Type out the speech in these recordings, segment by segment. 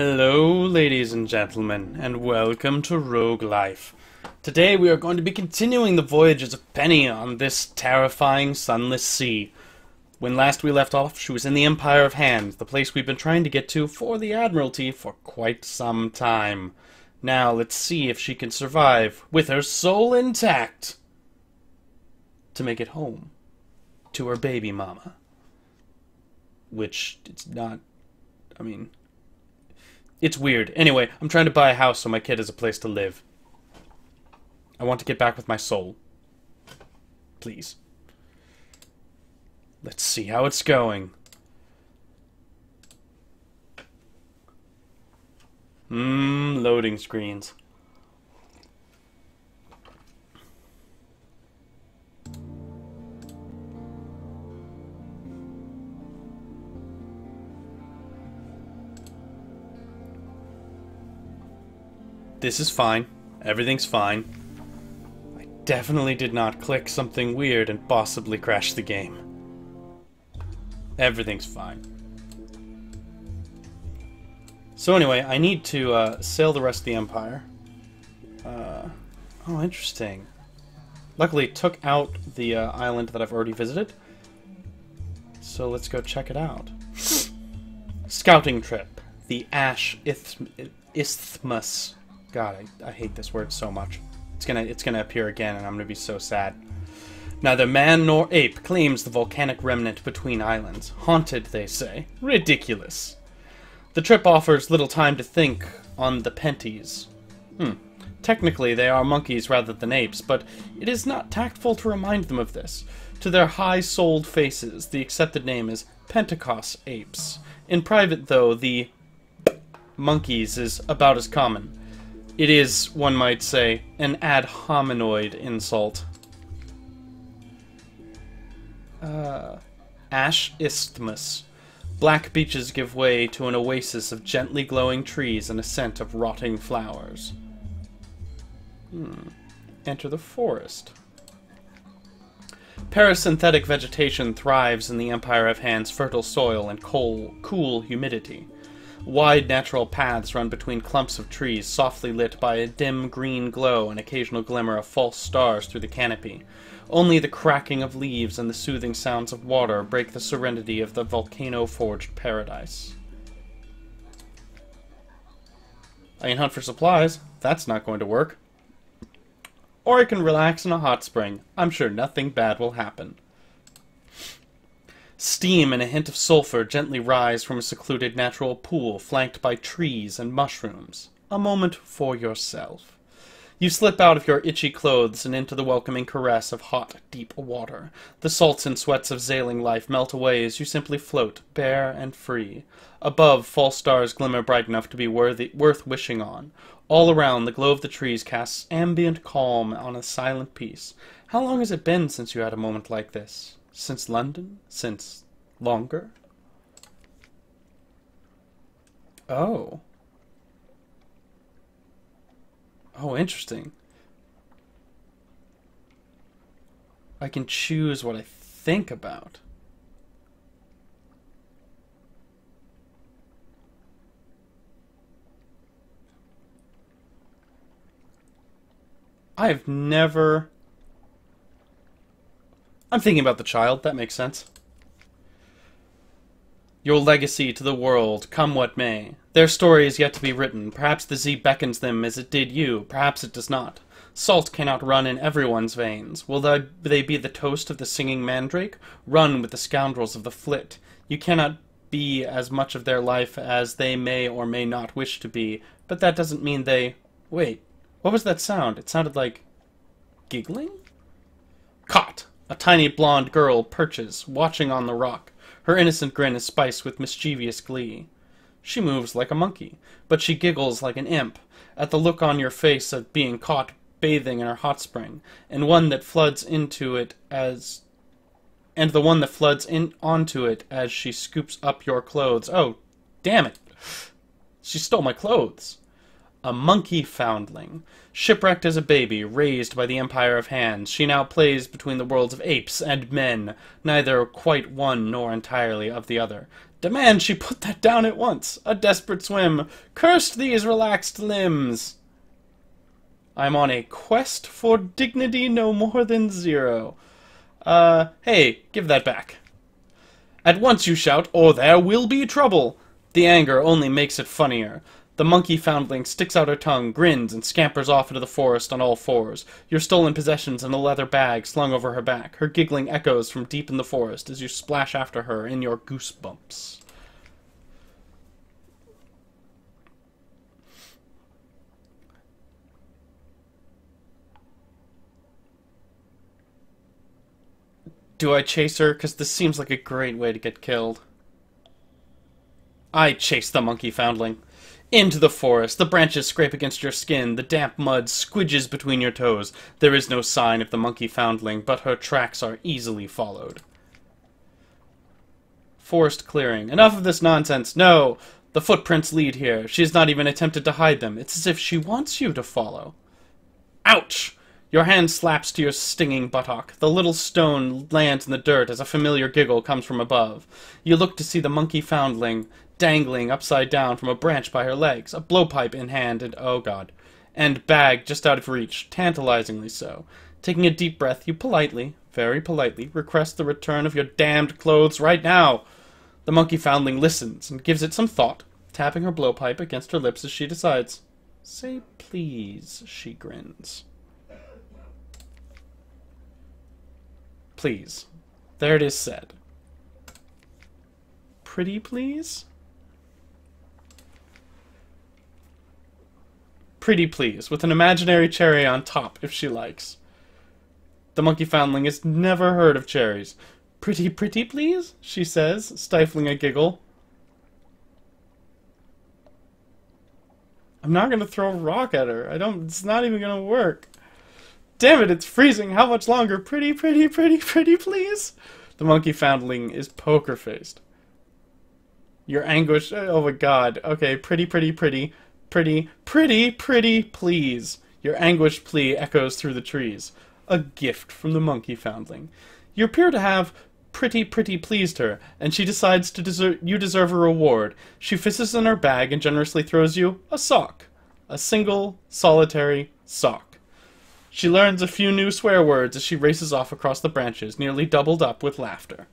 Hello, ladies and gentlemen, and welcome to RogueLife. Today we are going to be continuing the voyages of Penny on this terrifying sunless sea. When last we left off, she was in the Empire of Hands, the place we've been trying to get to for the Admiralty for quite some time. Now let's see if she can survive, with her soul intact, to make it home to her baby mama. Which it's not. I mean, it's weird. Anyway, I'm trying to buy a house so my kid has a place to live. I want to get back with my soul. Please. Let's see how it's going. Mmm, loading screens. This is fine. Everything's fine. I definitely did not click something weird and possibly crash the game. Everything's fine. So anyway, I need to uh, sail the rest of the Empire. Uh, oh, interesting. Luckily, it took out the uh, island that I've already visited. So let's go check it out. Scouting trip. The Ash Isthmus. God, I, I hate this word so much. It's gonna it's gonna appear again, and I'm gonna be so sad. Neither man nor ape claims the volcanic remnant between islands. Haunted, they say. Ridiculous. The trip offers little time to think on the penties. Hmm. Technically, they are monkeys rather than apes, but it is not tactful to remind them of this. To their high-souled faces, the accepted name is Pentecost apes. In private, though, the monkeys is about as common. It is, one might say, an ad hominoid insult. Uh, Ash Isthmus. Black beaches give way to an oasis of gently glowing trees and a scent of rotting flowers. Hmm. Enter the forest. Parasynthetic vegetation thrives in the Empire of Hand's fertile soil and cool, cool humidity. Wide natural paths run between clumps of trees, softly lit by a dim green glow and occasional glimmer of false stars through the canopy. Only the cracking of leaves and the soothing sounds of water break the serenity of the volcano-forged paradise. I can hunt for supplies. That's not going to work. Or I can relax in a hot spring. I'm sure nothing bad will happen. Steam and a hint of sulfur gently rise from a secluded natural pool flanked by trees and mushrooms. A moment for yourself. You slip out of your itchy clothes and into the welcoming caress of hot, deep water. The salts and sweats of sailing life melt away as you simply float, bare and free. Above, false stars glimmer bright enough to be worthy, worth wishing on. All around, the glow of the trees casts ambient calm on a silent peace. How long has it been since you had a moment like this? Since London? Since longer? Oh. Oh, interesting. I can choose what I think about. I've never I'm thinking about the child. That makes sense. Your legacy to the world, come what may. Their story is yet to be written. Perhaps the Zee beckons them as it did you. Perhaps it does not. Salt cannot run in everyone's veins. Will they be the toast of the singing mandrake? Run with the scoundrels of the flit. You cannot be as much of their life as they may or may not wish to be, but that doesn't mean they... Wait, what was that sound? It sounded like... giggling? Caught! A tiny blonde girl perches, watching on the rock. Her innocent grin is spiced with mischievous glee. She moves like a monkey, but she giggles like an imp at the look on your face of being caught bathing in her hot spring, and one that floods into it as and the one that floods in onto it as she scoops up your clothes. Oh, damn it. She stole my clothes a monkey foundling. Shipwrecked as a baby, raised by the Empire of Hands, she now plays between the worlds of apes and men, neither quite one nor entirely of the other. Demand she put that down at once. A desperate swim. Cursed these relaxed limbs. I'm on a quest for dignity no more than zero. Uh, hey, give that back. At once you shout, or there will be trouble. The anger only makes it funnier. The monkey foundling sticks out her tongue, grins, and scampers off into the forest on all fours, your stolen possessions in a leather bag slung over her back. Her giggling echoes from deep in the forest as you splash after her in your goosebumps. Do I chase her? Because this seems like a great way to get killed. I chase the monkey foundling. Into the forest. The branches scrape against your skin. The damp mud squidges between your toes. There is no sign of the monkey foundling, but her tracks are easily followed. Forest clearing. Enough of this nonsense. No! The footprints lead here. She has not even attempted to hide them. It's as if she wants you to follow. Ouch! Your hand slaps to your stinging buttock. The little stone lands in the dirt as a familiar giggle comes from above. You look to see the monkey foundling dangling upside down from a branch by her legs, a blowpipe in hand, and oh god, and bag just out of reach, tantalizingly so. Taking a deep breath, you politely, very politely, request the return of your damned clothes right now. The monkey foundling listens and gives it some thought, tapping her blowpipe against her lips as she decides. Say please, she grins. Please. There it is said. Pretty please? Pretty please, with an imaginary cherry on top, if she likes. The monkey foundling has never heard of cherries. Pretty, pretty please? she says, stifling a giggle. I'm not gonna throw a rock at her. I don't, it's not even gonna work. Damn it, it's freezing. How much longer? Pretty, pretty, pretty, pretty, please? The monkey foundling is poker faced. Your anguish. Oh, oh my god. Okay, pretty, pretty, pretty pretty, pretty, pretty, please. Your anguished plea echoes through the trees. A gift from the monkey foundling. You appear to have pretty, pretty pleased her, and she decides to deserve you deserve a reward. She fishes in her bag and generously throws you a sock. A single, solitary sock. She learns a few new swear words as she races off across the branches, nearly doubled up with laughter.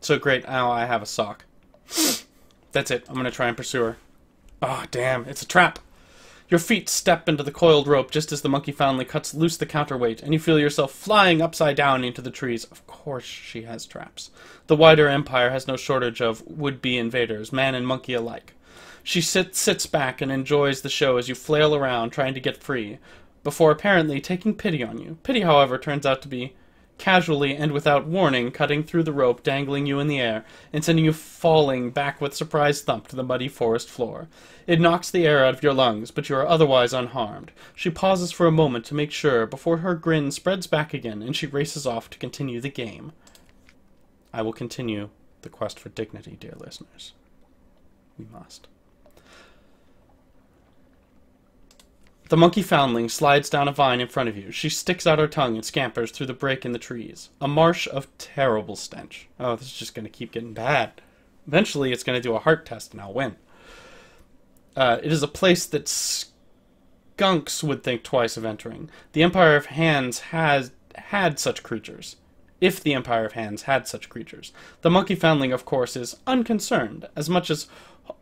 So great, now I have a sock. That's it. I'm gonna try and pursue her. Ah, oh, damn, it's a trap. Your feet step into the coiled rope just as the monkey finally cuts loose the counterweight, and you feel yourself flying upside down into the trees. Of course she has traps. The wider empire has no shortage of would-be invaders, man and monkey alike. She sit, sits back and enjoys the show as you flail around trying to get free, before apparently taking pity on you. Pity, however, turns out to be casually and without warning, cutting through the rope, dangling you in the air, and sending you falling back with surprise thump to the muddy forest floor. It knocks the air out of your lungs, but you are otherwise unharmed. She pauses for a moment to make sure before her grin spreads back again, and she races off to continue the game. I will continue the quest for dignity, dear listeners. We must. The monkey foundling slides down a vine in front of you. She sticks out her tongue and scampers through the break in the trees. A marsh of terrible stench. Oh, this is just going to keep getting bad. Eventually, it's going to do a heart test and I'll win. Uh, it is a place that skunks would think twice of entering. The Empire of Hands has had such creatures. If the Empire of Hands had such creatures. The monkey foundling, of course, is unconcerned, as much as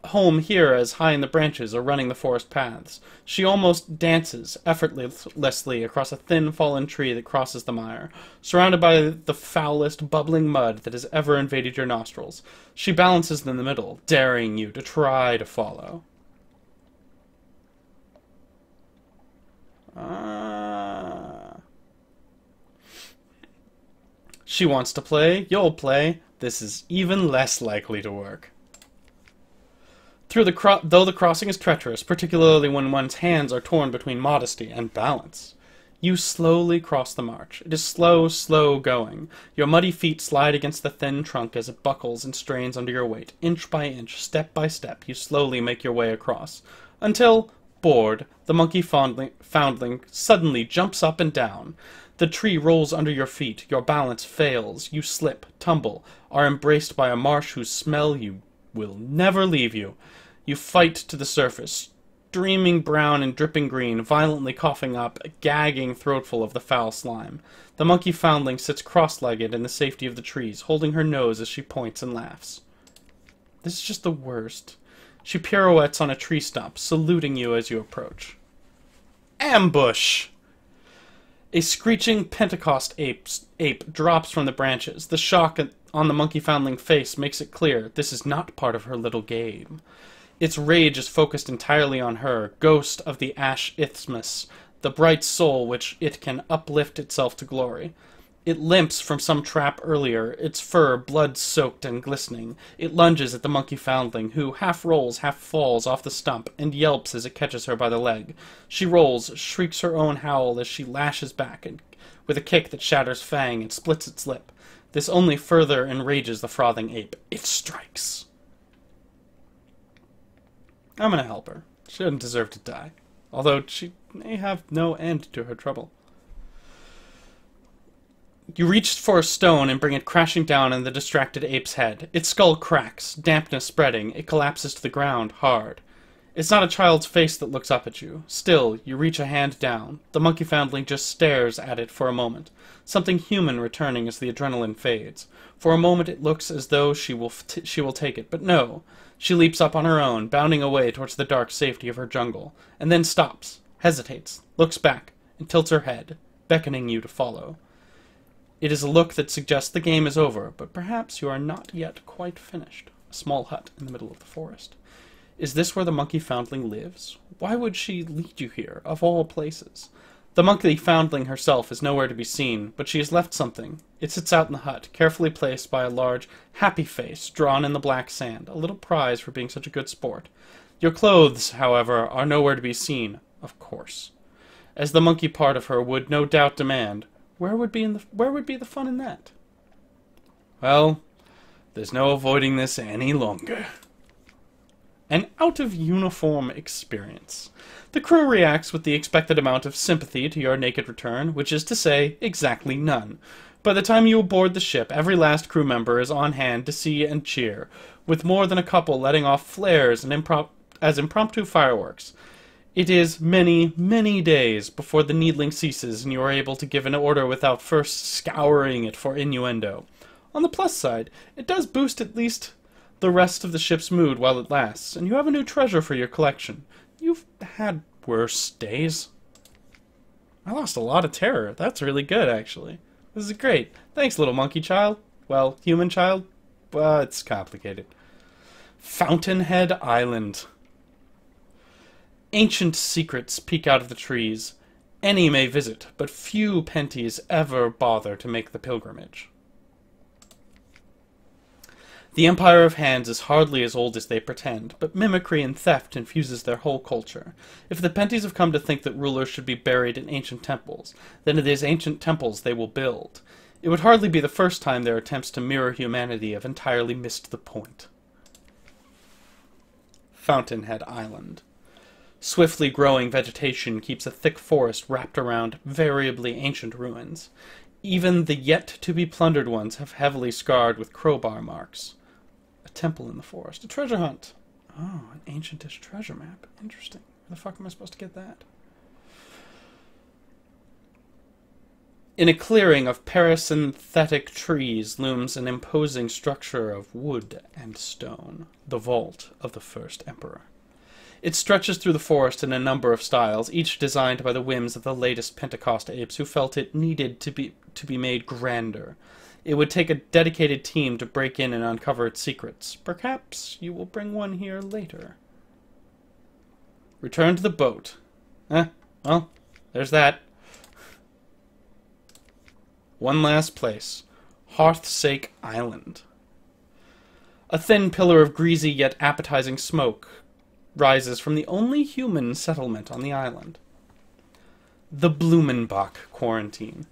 home here as high in the branches or running the forest paths. She almost dances effortlessly across a thin fallen tree that crosses the mire, surrounded by the foulest bubbling mud that has ever invaded your nostrils. She balances in the middle, daring you to try to follow. Ah. She wants to play, you'll play. This is even less likely to work. Through the cro- though the crossing is treacherous, particularly when one's hands are torn between modesty and balance, you slowly cross the march. It is slow, slow going. Your muddy feet slide against the thin trunk as it buckles and strains under your weight. Inch by inch, step by step, you slowly make your way across. Until, bored, the monkey foundling, foundling suddenly jumps up and down. The tree rolls under your feet, your balance fails, you slip, tumble, are embraced by a marsh whose smell you will never leave you. You fight to the surface, streaming brown and dripping green, violently coughing up a gagging throatful of the foul slime. The monkey foundling sits cross-legged in the safety of the trees, holding her nose as she points and laughs. This is just the worst. She pirouettes on a tree stump, saluting you as you approach. Ambush! A screeching Pentecost ape, ape drops from the branches. The shock on the monkey foundling face makes it clear this is not part of her little game. Its rage is focused entirely on her, ghost of the Ash Isthmus, the bright soul which it can uplift itself to glory. It limps from some trap earlier, its fur blood soaked and glistening. It lunges at the monkey foundling, who half rolls, half falls off the stump, and yelps as it catches her by the leg. She rolls, shrieks her own howl as she lashes back, and with a kick that shatters fang and splits its lip. This only further enrages the frothing ape. It strikes. I'm gonna help her. She doesn't deserve to die. Although she may have no end to her trouble. You reach for a stone and bring it crashing down on the distracted ape's head. Its skull cracks, dampness spreading. It collapses to the ground, hard. It's not a child's face that looks up at you. Still, you reach a hand down. The monkey foundling just stares at it for a moment, something human returning as the adrenaline fades. For a moment it looks as though she will she will take it, but no. She leaps up on her own, bounding away towards the dark safety of her jungle, and then stops, hesitates, looks back, and tilts her head, beckoning you to follow. It is a look that suggests the game is over, but perhaps you are not yet quite finished. A small hut in the middle of the forest. Is this where the monkey foundling lives? Why would she lead you here, of all places? The monkey foundling herself is nowhere to be seen, but she has left something. It sits out in the hut, carefully placed by a large, happy face drawn in the black sand, a little prize for being such a good sport. Your clothes, however, are nowhere to be seen, of course. As the monkey part of her would no doubt demand, where would be in the where would be the fun in that? Well, there's no avoiding this any longer. An out of uniform experience. The crew reacts with the expected amount of sympathy to your naked return, which is to say, exactly none. By the time you board the ship, every last crew member is on hand to see and cheer, with more than a couple letting off flares and as impromptu fireworks. It is many, many days before the needling ceases and you are able to give an order without first scouring it for innuendo. On the plus side, it does boost at least the rest of the ship's mood while it lasts, and you have a new treasure for your collection. You've had worse days. I lost a lot of terror. That's really good, actually. This is great. Thanks, little monkey child. Well, human child? Well, it's complicated. Fountainhead Island. Ancient secrets peek out of the trees. Any may visit, but few penties ever bother to make the pilgrimage. The Empire of Hands is hardly as old as they pretend, but mimicry and theft infuses their whole culture. If the Penties have come to think that rulers should be buried in ancient temples, then it is ancient temples they will build. It would hardly be the first time their attempts to mirror humanity have entirely missed the point. Fountainhead Island. Swiftly growing vegetation keeps a thick forest wrapped around variably ancient ruins. Even the yet to be plundered ones have heavily scarred with crowbar marks temple in the forest. A treasure hunt. Oh, an ancientish treasure map. Interesting. Where the fuck am I supposed to get that? In a clearing of parasympathetic trees looms an imposing structure of wood and stone, the vault of the first emperor. It stretches through the forest in a number of styles, each designed by the whims of the latest Pentecost apes who felt it needed to be to be made grander, it would take a dedicated team to break in and uncover its secrets. Perhaps you will bring one here later. Return to the boat. Eh, well, there's that. One last place. Hearthsake Island. A thin pillar of greasy yet appetizing smoke rises from the only human settlement on the island. The Blumenbach Quarantine.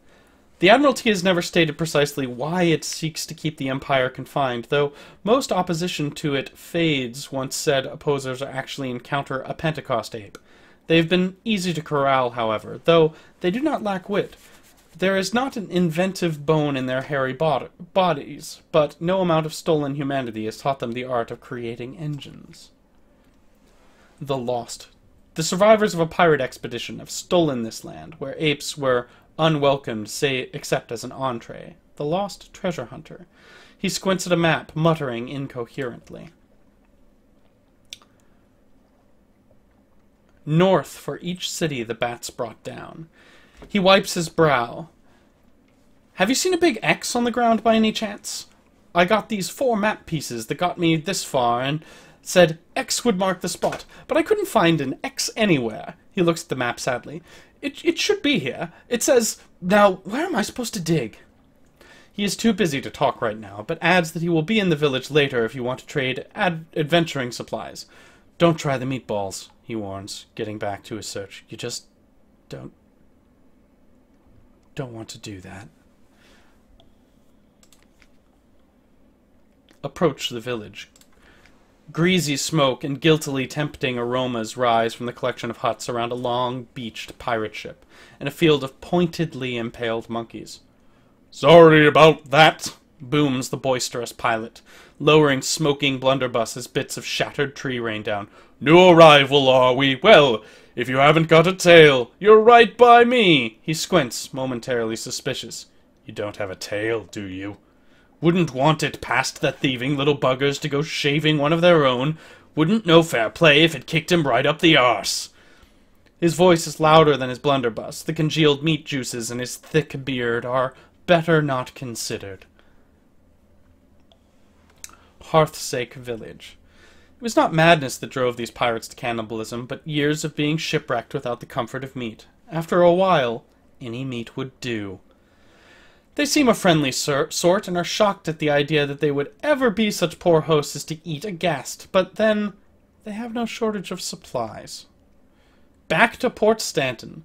The Admiralty has never stated precisely why it seeks to keep the Empire confined, though most opposition to it fades once said opposers actually encounter a Pentecost ape. They have been easy to corral, however, though they do not lack wit. There is not an inventive bone in their hairy bod- bodies, but no amount of stolen humanity has taught them the art of creating engines. The Lost. The survivors of a pirate expedition have stolen this land, where apes were unwelcomed, say, except as an entree. The Lost Treasure Hunter. He squints at a map, muttering incoherently. North for each city the bats brought down. He wipes his brow. Have you seen a big X on the ground by any chance? I got these four map pieces that got me this far and said X would mark the spot, but I couldn't find an X anywhere. He looks at the map sadly. It, it should be here. It says, now, where am I supposed to dig? He is too busy to talk right now, but adds that he will be in the village later if you want to trade ad- adventuring supplies. Don't try the meatballs, he warns, getting back to his search. You just don't don't want to do that. Approach the village. Greasy smoke and guiltily tempting aromas rise from the collection of huts around a long beached pirate ship and a field of pointedly impaled monkeys. Sorry about that, booms the boisterous pilot, lowering smoking blunderbuss as bits of shattered tree rain down. New arrival, are we? Well, if you haven't got a tail, you're right by me. He squints, momentarily suspicious. You don't have a tail, do you? Wouldn't want it past the thieving little buggers to go shaving one of their own. Wouldn't know fair play if it kicked him right up the arse. His voice is louder than his blunderbuss. The congealed meat juices in his thick beard are better not considered. Hearthsake Village. It was not madness that drove these pirates to cannibalism, but years of being shipwrecked without the comfort of meat. After a while, any meat would do. They seem a friendly sort and are shocked at the idea that they would ever be such poor hosts as to eat a guest, but then they have no shortage of supplies. Back to Port Stanton.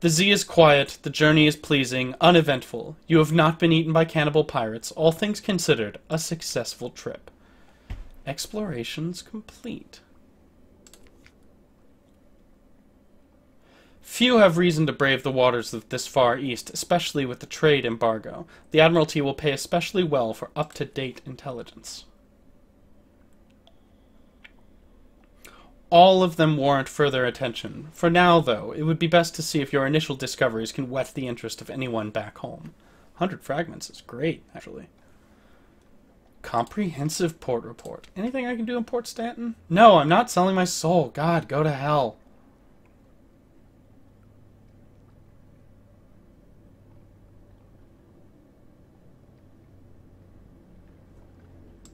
The Zee is quiet, the journey is pleasing, uneventful. You have not been eaten by cannibal pirates, all things considered, a successful trip. Explorations complete. Few have reason to brave the waters of this far east, especially with the trade embargo. The Admiralty will pay especially well for up-to-date intelligence. All of them warrant further attention. For now, though, it would be best to see if your initial discoveries can whet the interest of anyone back home. 100 fragments is great, actually. Comprehensive port report. Anything I can do in Port Stanton? No, I'm not selling my soul. God, go to hell.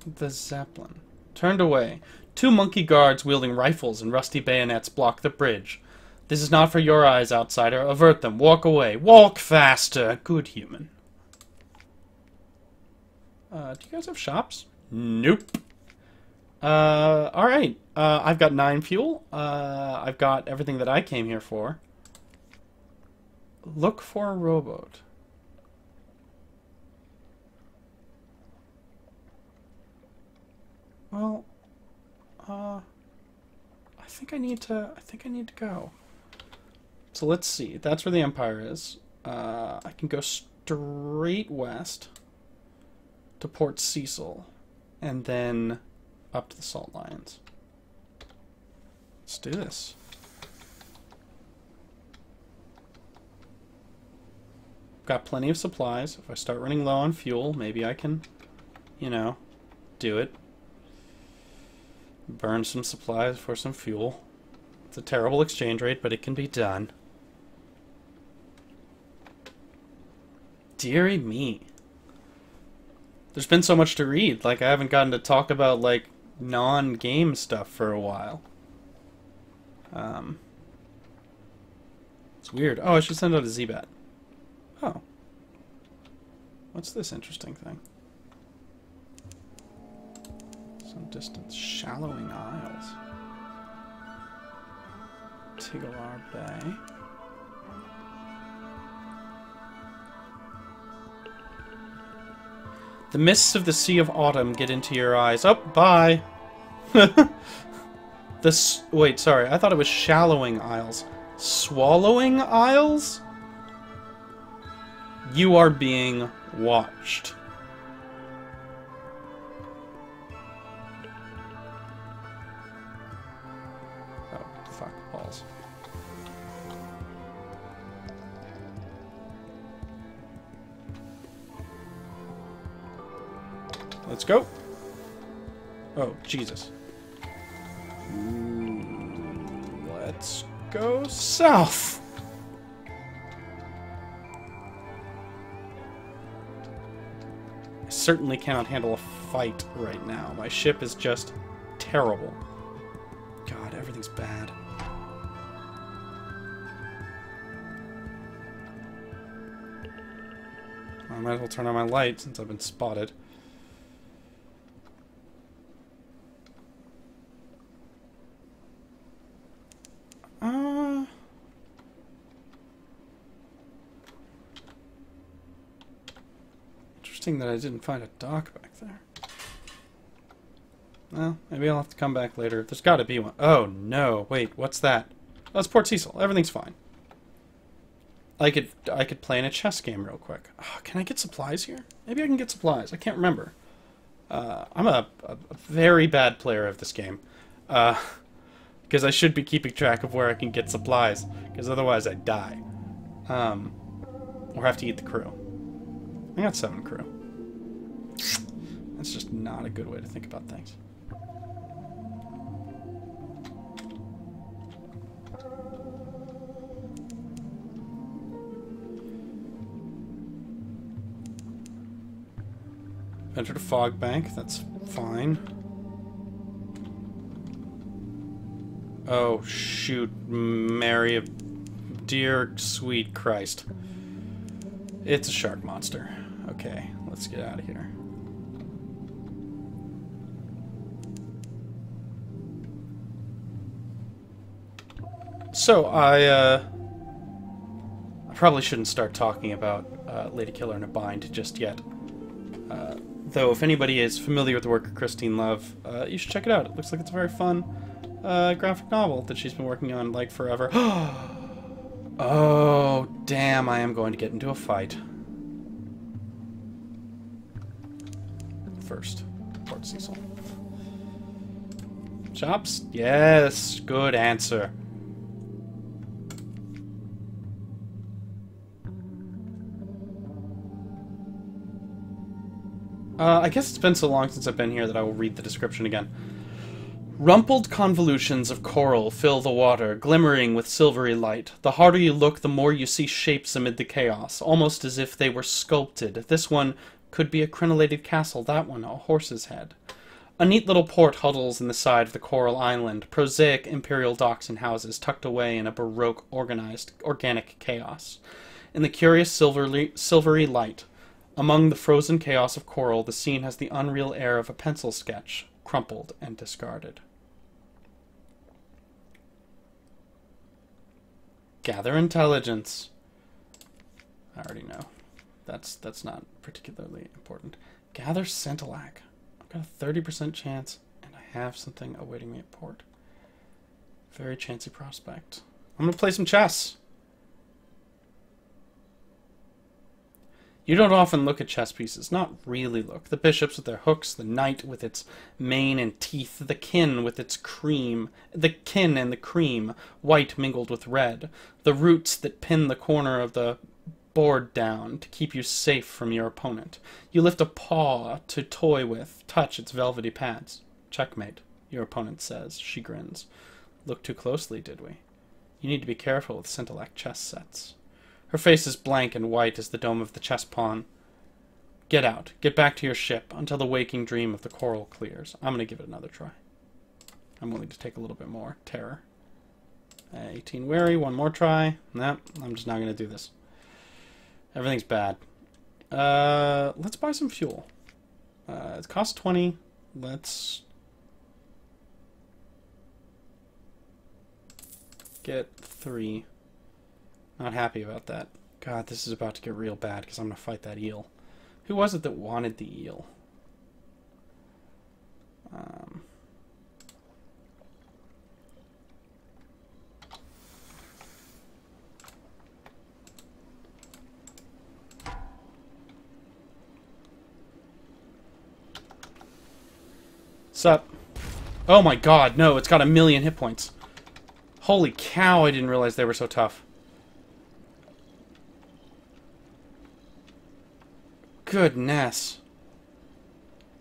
The Zeppelin. Turned away. Two monkey guards wielding rifles and rusty bayonets block the bridge. This is not for your eyes, outsider. Avert them. Walk away. Walk faster. Good human. Uh, do you guys have shops? Nope. Uh, alright. Uh, I've got nine fuel. Uh, I've got everything that I came here for. Look for a rowboat. Well, uh, I think I need to, I think I need to go. So let's see. That's where the Empire is. Uh, I can go straight west to Port Cecil, and then up to the Salt Lions. Let's do this. Got plenty of supplies. If I start running low on fuel, maybe I can, you know, do it. Burn some supplies for some fuel. It's a terrible exchange rate, but it can be done. Deary me. There's been so much to read. Like, I haven't gotten to talk about, like, non-game stuff for a while. Um, it's weird. Oh, I should send out a zee-bat. Oh. What's this interesting thing? Some distance. Shallowing Isles. Tigalar Bay. The mists of the Sea of Autumn get into your eyes. Oh, bye. this. Wait, sorry. I thought it was Shallowing Isles. Swallowing Isles? You are being watched. Let's go. Oh, Jesus. Let's go south. I certainly cannot handle a fight right now. My ship is just terrible. God, everything's bad. I might as well turn on my light since I've been spotted. Uh... Interesting that I didn't find a dock back there. Well, maybe I'll have to come back later. There's got to be one. Oh, no. Wait, what's that? Oh, Port Cecil. Everything's fine. I could I could play in a chess game real quick. Oh, can I get supplies here? Maybe I can get supplies. I can't remember. Uh, I'm a, a, a, very bad player of this game. Because uh, I should be keeping track of where I can get supplies. Because otherwise I die. Um, or have to eat the crew. I got seven crew. That's just not a good way to think about things. Enter the fog bank, that's fine. Oh, shoot, Mary of dear sweet Christ. It's a shark monster. Okay, let's get out of here. So, I, uh... I probably shouldn't start talking about uh, Ladykiller in a Bind just yet. Uh, though, if anybody is familiar with the work of Christine Love, uh, you should check it out. It looks like it's a very fun uh, graphic novel that she's been working on, like, forever. oh, damn, I am going to get into a fight. First, Port Cecil. Shops? Yes, good answer. Uh, I guess it's been so long since I've been here that I will read the description again. Rumpled convolutions of coral fill the water, glimmering with silvery light. The harder you look, the more you see shapes amid the chaos, almost as if they were sculpted. This one could be a crenellated castle, that one a horse's head. A neat little port huddles in the side of the coral island, prosaic imperial docks and houses tucked away in a baroque organized organic chaos. In the curious silvery, silvery light, among the frozen chaos of coral, the scene has the unreal air of a pencil sketch, crumpled and discarded. Gather intelligence. I already know. That's that's not particularly important. Gather Scintillack. I've got a 30% chance, and I have something awaiting me at port. Very chancy prospect. I'm gonna play some chess. You don't often look at chess pieces, not really look. The bishops with their hooks, the knight with its mane and teeth, the kin with its cream, the kin and the cream, white mingled with red, the roots that pin the corner of the board down to keep you safe from your opponent. You lift a paw to toy with, touch its velvety pads. Checkmate, your opponent says. She grins. Look too closely, did we? You need to be careful with Scintillack chess sets. Her face is blank and white as the dome of the chess pawn. Get out. Get back to your ship until the waking dream of the coral clears. I'm going to give it another try. I'm willing to take a little bit more. Terror. Uh, 18 wary. One more try. Nah, I'm just not going to do this. Everything's bad. Uh, let's buy some fuel. Uh, it costs 20. Let's get three. Not happy about that. God, this is about to get real bad because I'm going to fight that eel. Who was it that wanted the eel? Um, up? Oh my god, no, it's got a million hit points. Holy cow, I didn't realize they were so tough. Goodness.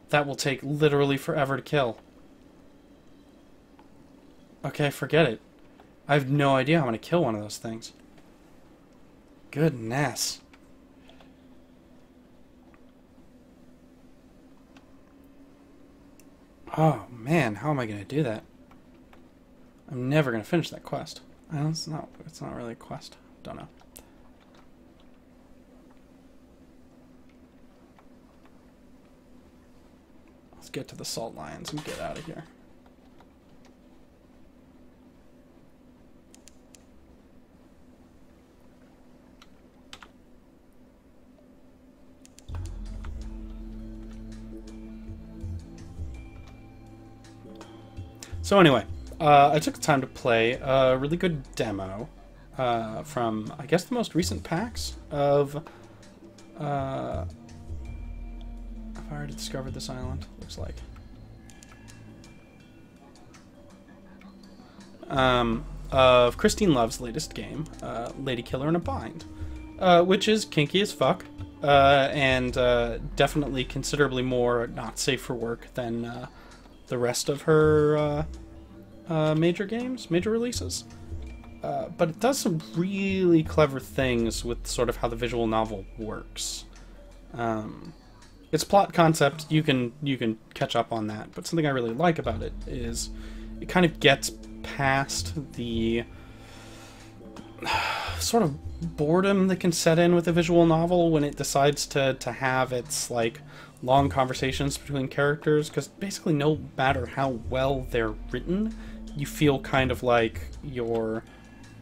That will take literally forever to kill. Okay, forget it. I have no idea how I'm going to kill one of those things. Goodness. Oh, man, how am I going to do that? I'm never going to finish that quest. It's not, it's not really a quest. Don't know. Let's get to the salt lions and get out of here. So anyway, uh, I took the time to play a really good demo uh, from, I guess, the most recent packs of. Uh, have already discovered this island? Looks like. Um, of Christine Love's latest game, uh, Ladykiller in a Bind, uh, which is kinky as fuck, uh, and uh, definitely considerably more not safe for work than uh, the rest of her uh, uh, major games, major releases. Uh, but it does some really clever things with sort of how the visual novel works. Um, its plot concept, you can you can catch up on that, but something I really like about it is it kind of gets past the sort of boredom that can set in with a visual novel when it decides to to have its like long conversations between characters. Because basically no matter how well they're written you feel kind of like you're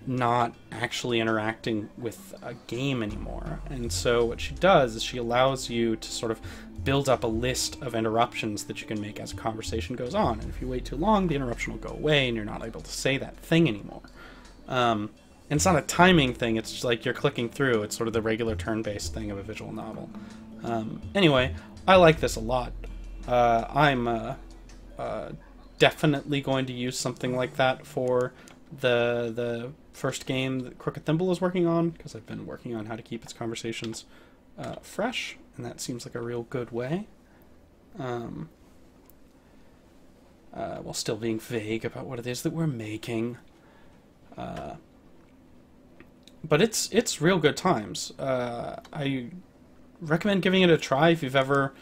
not actually interacting with a game anymore. And so what she does is she allows you to sort of build up a list of interruptions that you can make as a conversation goes on. And if you wait too long, the interruption will go away and you're not able to say that thing anymore. Um, and it's not a timing thing, it's like you're clicking through. It's sort of the regular turn based thing of a visual novel. Um, anyway, I like this a lot. Uh, I'm uh, uh, definitely going to use something like that for the the first game that Crooked Thimble is working on because I've been working on how to keep its conversations uh, fresh, and that seems like a real good way. Um, uh, while still being vague about what it is that we're making. Uh, but it's it's real good times. Uh, I recommend giving it a try if you've ever,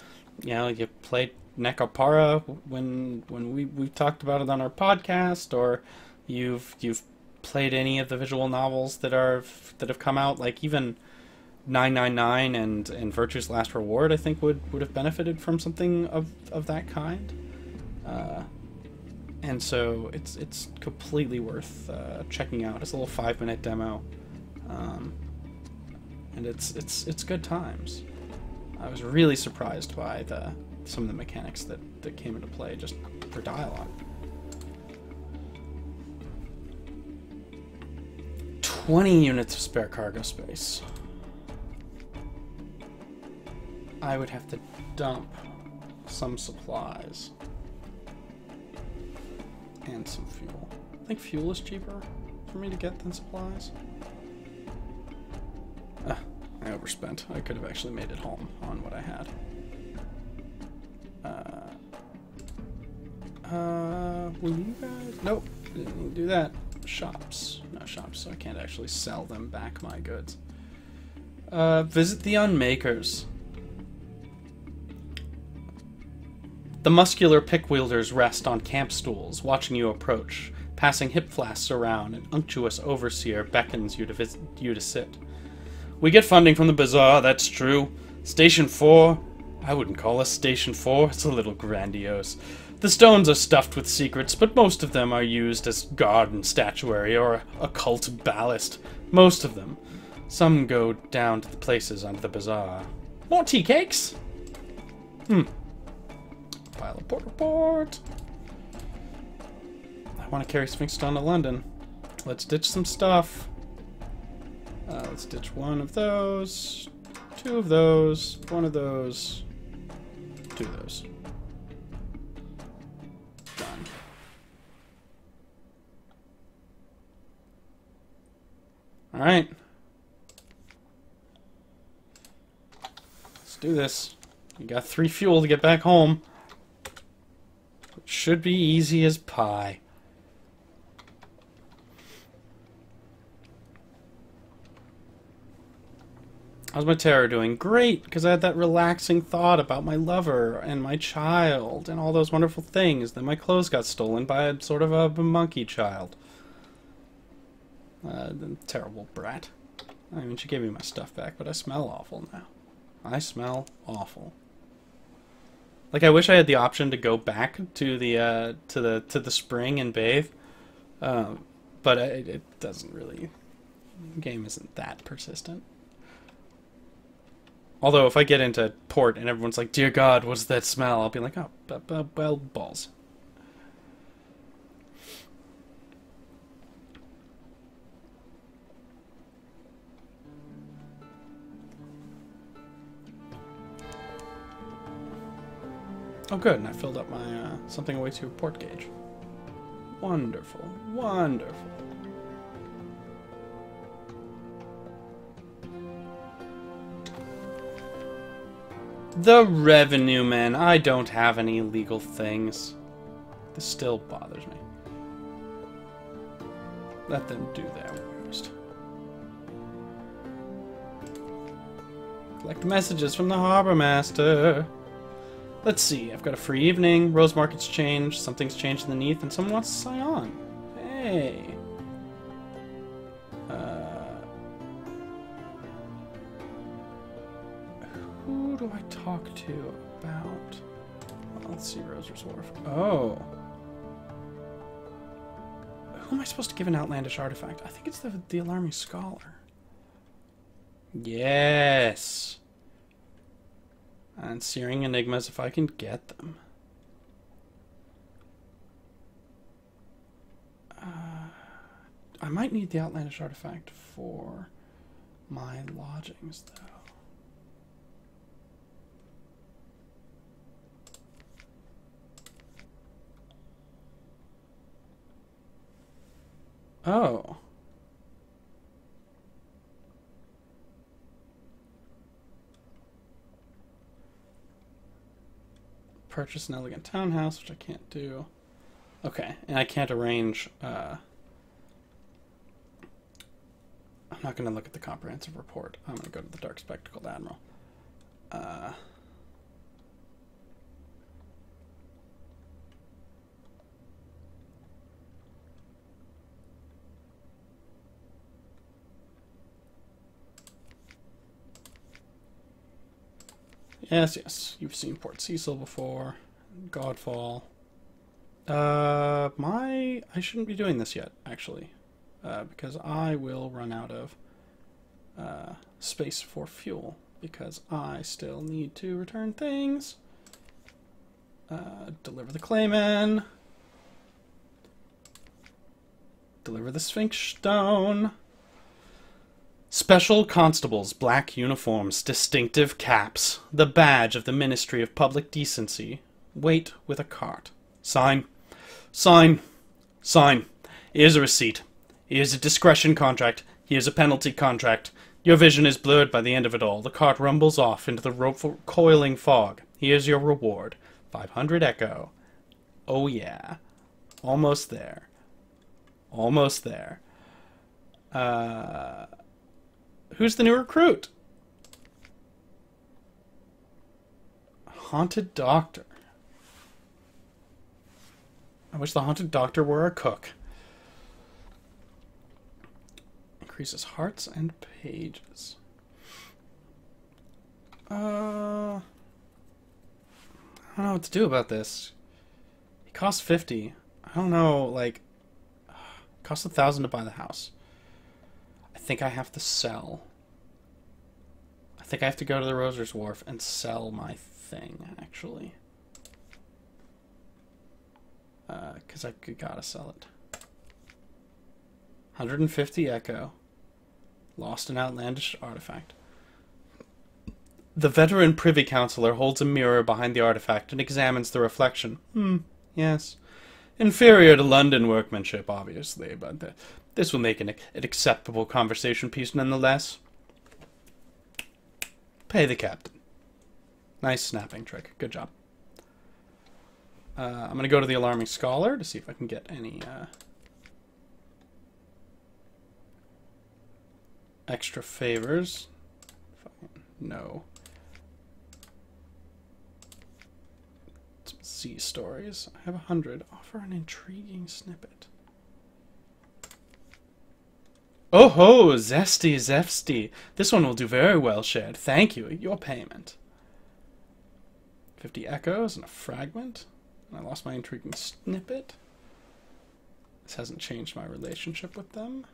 you know, you played Nekopara when when we we talked about it on our podcast, or you've you've played any of the visual novels that are that have come out, like even 999 and and Virtue's Last Reward, I think would would have benefited from something of of that kind. Uh, and so it's it's completely worth uh, checking out. It's a little five minute demo, um, and it's it's it's good times. I was really surprised by the some of the mechanics that, that came into play just for dialogue. 20 units of spare cargo space. I would have to dump some supplies. And some fuel. I think fuel is cheaper for me to get than supplies. Ah, I overspent. I could have actually made it home on what I had. Uh, will you guys? Nope, didn't do that. Shops. Shops, so I can't actually sell them back my goods. Uh, visit the Unmakers. The muscular pick wielders rest on camp stools, watching you approach. Passing hip flasks around, an unctuous overseer beckons you to visit, you to sit. We get funding from the bazaar, that's true. Station 4? I wouldn't call us Station 4, it's a little grandiose. The stones are stuffed with secrets, but most of them are used as garden statuary or occult ballast. Most of them. Some go down to the places under the bazaar. More tea cakes? Hmm. Pile of port report. I want to carry Sphinx Stone to London. Let's ditch some stuff. Uh, let's ditch one of those, two of those, one of those, two of those. Alright. Let's do this. You got three fuel to get back home. It should be easy as pie. How's my terror doing? Great, because I had that relaxing thought about my lover and my child and all those wonderful things. Then my clothes got stolen by a sort of a monkey child. Uh, terrible brat. I mean, she gave me my stuff back, but I smell awful now. I smell awful. Like I wish I had the option to go back to the uh, to the to the spring and bathe, um, but it, it doesn't really. The game isn't that persistent. Although if I get into port and everyone's like, "Dear God, what's that smell?" I'll be like, "Oh, well, balls." Oh, good, and I filled up my uh, something away to port gauge. Wonderful, wonderful. The revenue man. I don't have any legal things. This still bothers me. Let them do their worst. Collect messages from the harbor master. Let's see. I've got a free evening. Rose Market's changed. Something's changed underneath, and someone wants to sign on. Hey. Uh, who do I talk to about... Let's see, Roser's Wharf. Oh. Who am I supposed to give an outlandish artifact? I think it's the, the Alarming Scholar. Yes. And Searing Enigmas if I can get them. Uh, I might need the outlandish artifact for my lodgings, though. Oh. Purchase an elegant townhouse, which I can't do. Okay, and I can't arrange. Uh, I'm not going to look at the comprehensive report. I'm going to go to the Dark Spectacled Admiral. Uh, Yes, yes. You've seen Port Cecil before. Godfall. Uh, my... I shouldn't be doing this yet, actually. Uh, because I will run out of uh, space for fuel. Because I still need to return things. Uh, deliver the Clayman. Deliver the Sphinx Stone. Special constables, black uniforms, distinctive caps, the badge of the Ministry of Public Decency. Wait with a cart. Sign. Sign. Sign. Here's a receipt. Here's a discretion contract. Here's a penalty contract. Your vision is blurred by the end of it all. The cart rumbles off into the ro- coiling fog. Here's your reward 500 Echo. Oh, yeah. Almost there. Almost there. Uh. Who's the new recruit? Haunted Doctor. I wish the Haunted Doctor were a cook. Increases hearts and pages. Uh, I don't know what to do about this. He costs 50. I don't know, like, costs a thousand to buy the house think I have to sell. I think I have to go to the Roser's Wharf and sell my thing, actually. Because uh, I gotta sell it. 150 Echo. Lost an outlandish artifact. The veteran Privy Councillor holds a mirror behind the artifact and examines the reflection. Hmm, yes. Inferior to London workmanship, obviously, but uh, this will make an, an acceptable conversation piece nonetheless. Pay the captain. Nice snapping trick. Good job. Uh, I'm going to go to the Alarming Scholar to see if I can get any uh, extra favors. No. Zee stories. I have a hundred. Offer an intriguing snippet. Oh ho, zesty zesty. This one will do very well, shared. Thank you. Your payment. 50 echoes and a fragment. I lost my intriguing snippet. This hasn't changed my relationship with them.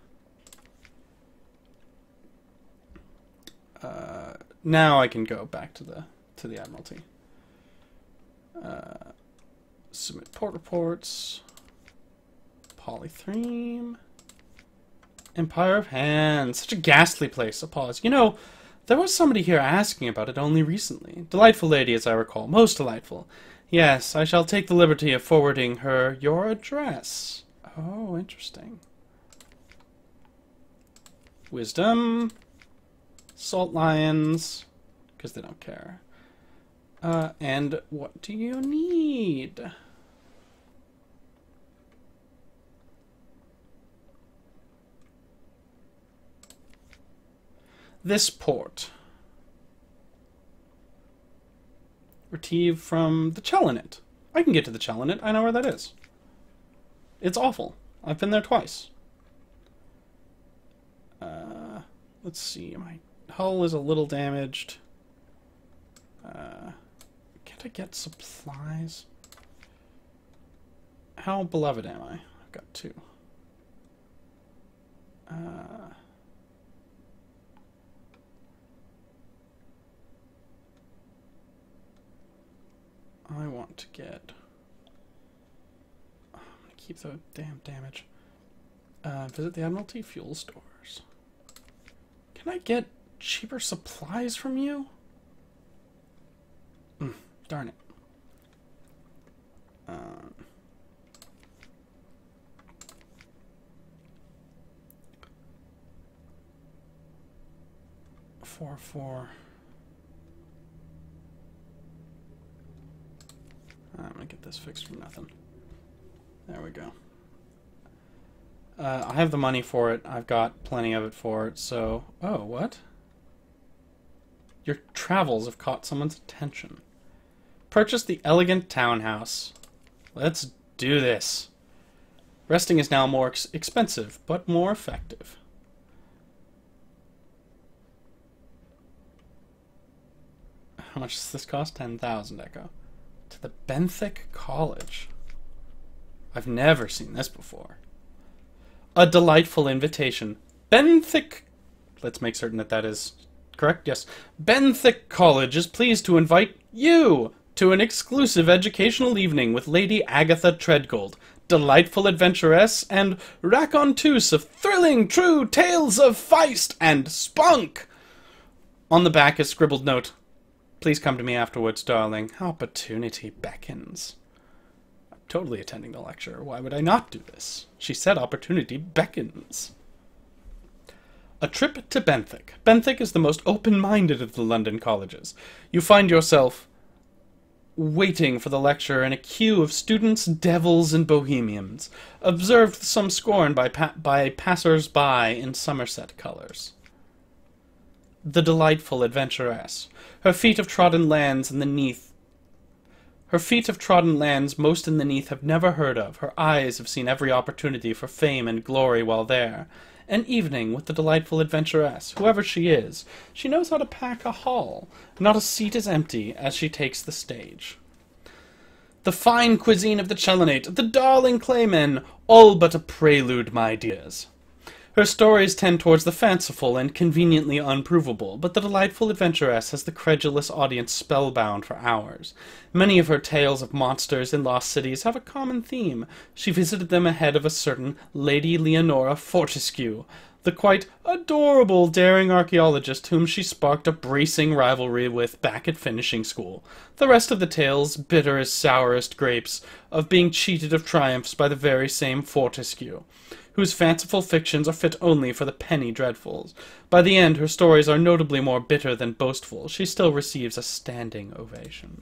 Uh, now I can go back to the to the Admiralty. Uh, submit port reports. Polythreme. Empire of Hands. Such a ghastly place. A pause. You know, there was somebody here asking about it only recently. Delightful lady, as I recall. Most delightful. Yes, I shall take the liberty of forwarding her your address. Oh, interesting. Wisdom. Salt lions. Because they don't care. Uh, and what do you need? This port. Retrieve from the Chelonate. I can get to the Chelonate. I know where that is. It's awful. I've been there twice. Uh, let's see. My hull is a little damaged. Uh, can't get supplies? How beloved am I? I've got two. Uh, I want to get. I'm gonna keep the damn damage. Uh, visit the Admiralty fuel stores. Can I get cheaper supplies from you? Darn it. Um, four four. I'm gonna get this fixed for nothing. There we go. Uh, I have the money for it. I've got plenty of it for it, so... Oh, what? Your travels have caught someone's attention. Purchase the elegant townhouse. Let's do this. Resting is now more ex expensive, but more effective. How much does this cost? 10,000 Echo to the Benthic College. I've never seen this before. A delightful invitation. Benthic. Let's make certain that that is correct. Yes. Benthic College is pleased to invite you to an exclusive educational evening with Lady Agatha Treadgold, delightful adventuress and raconteuse of thrilling true tales of feist and spunk. On the back is scribbled note Please come to me afterwards, darling. Opportunity beckons. I'm totally attending the lecture. Why would I not do this? She said opportunity beckons. A trip to Benthic. Benthic is the most open-minded of the London colleges. You find yourself waiting for the lecture in a queue of students, devils, and bohemians, observed with some scorn by, pa by passers-by in Somerset colors. The delightful adventuress, her feet have trodden lands in the neath. Her feet have trodden lands most in the neath have never heard of. Her eyes have seen every opportunity for fame and glory while there. An evening with the delightful adventuress, whoever she is, she knows how to pack a hall. Not a seat is empty as she takes the stage. The fine cuisine of the Chelonate, the darling Claymen, all but a prelude, my dears. Her stories tend towards the fanciful and conveniently unprovable, but the delightful adventuress has the credulous audience spellbound for hours. Many of her tales of monsters in lost cities have a common theme. She visited them ahead of a certain Lady Leonora Fortescue, the quite adorable daring archaeologist whom she sparked a bracing rivalry with back at finishing school. The rest of the tales, bitter as sourest grapes, of being cheated of triumphs by the very same Fortescue, whose fanciful fictions are fit only for the penny dreadfuls. By the end, her stories are notably more bitter than boastful. She still receives a standing ovation.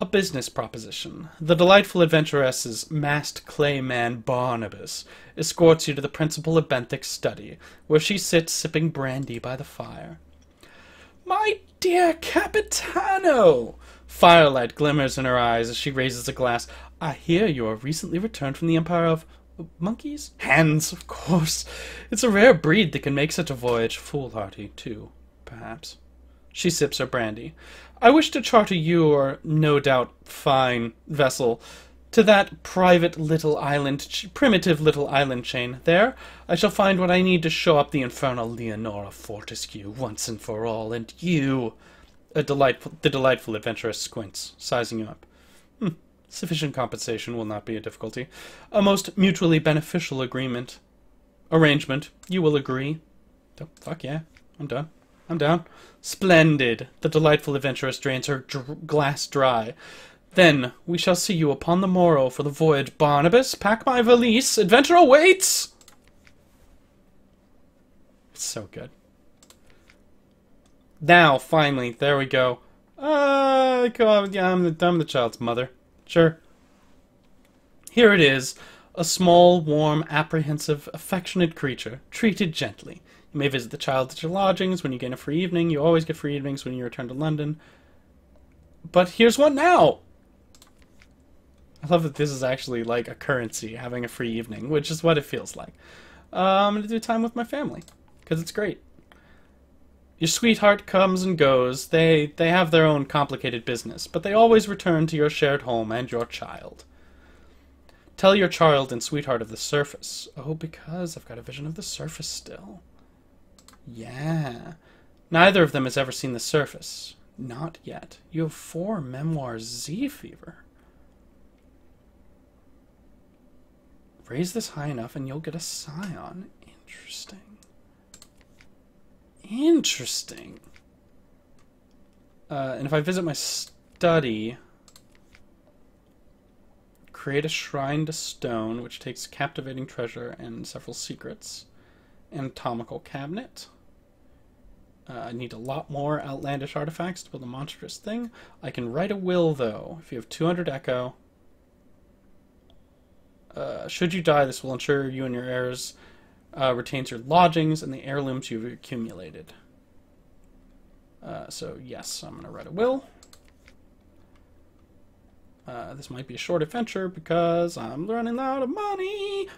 A business proposition. The delightful adventuress's masked clay man Barnabas escorts you to the principal of Benthic's study, where she sits sipping brandy by the fire. My dear Capitano! Firelight glimmers in her eyes as she raises a glass. I hear you are recently returned from the Empire of monkeys? Hands, of course. It's a rare breed that can make such a voyage foolhardy, too, perhaps. She sips her brandy. I wish to charter your, no doubt, fine vessel to that private little island, primitive little island chain. There, I shall find what I need to show up the infernal Leonora Fortescue once and for all, and you. A delightful, the delightful adventuress squints, sizing you up. Sufficient compensation will not be a difficulty. A most mutually beneficial agreement. Arrangement. You will agree. Oh, fuck yeah. I'm done. I'm down. Splendid. The delightful adventuress drains her dr- glass dry. Then we shall see you upon the morrow for the voyage. Barnabas, pack my valise. Adventure awaits! It's so good. Now, finally, there we go. Uh, I'm the, I'm the child's mother. Sure. Here it is. A small, warm, apprehensive, affectionate creature, treated gently. You may visit the child at your lodgings when you gain a free evening. You always get free evenings when you return to London. But here's one now! I love that this is actually like a currency, having a free evening, which is what it feels like. Uh, I'm going to do time with my family, because it's great. Your sweetheart comes and goes. They, they have their own complicated business, but they always return to your shared home and your child. Tell your child and sweetheart of the surface. Oh, because I've got a vision of the surface still. Yeah. Neither of them has ever seen the surface. Not yet. You have four memoirs Zee Fever. Raise this high enough and you'll get a scion. Interesting. Interesting. Uh, and if I visit my study, create a shrine to stone, which takes captivating treasure and several secrets. Anatomical cabinet. Uh, I need a lot more outlandish artifacts to build a monstrous thing. I can write a will, though. If you have 200 echo, uh, should you die, this will ensure you and your heirs uh, retains your lodgings and the heirlooms you've accumulated. Uh, so yes, I'm going to write a will. Uh, this might be a short adventure because I'm running out of money.